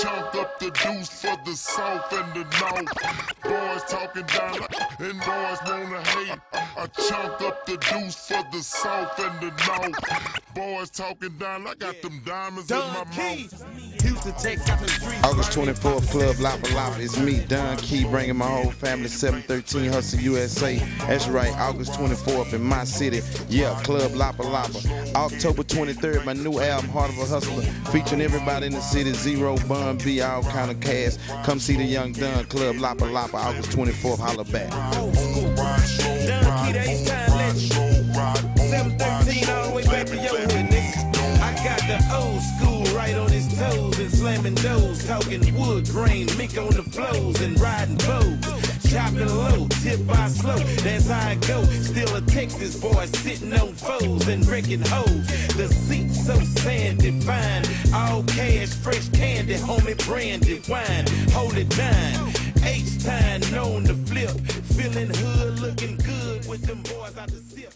chunk up the deuce for the south and the north. Boys talking down and boys wanna hate. I chunk up the deuce for the south and the north. Boys talking down, I got them diamonds in my mouth. Houston, Texas, August 24th, Club La Palapa. It's me, Don Key, bringing my whole family, 713 Hustle USA. That's right, August 24th in my city. Yeah, Club La Palapa. October 23rd, my new album, Heart of a Hustler, featuring everybody in the city, Z-Ro, Bun, B, all kind of cast. Come see the Young Don Club La Palapa, August 24th. Holla back. Got the old school right on his toes and slamming doors, talking wood grain, mick on the flows and riding bows. Chopping low, tip by slow, that's how I go. Still a Texas boy sitting on foes and wrecking hoes. The seats so sandy fine, all cash, fresh candy, homie branded wine. Hold it down, H-time known to flip, feeling hood, looking good with them boys out the sip.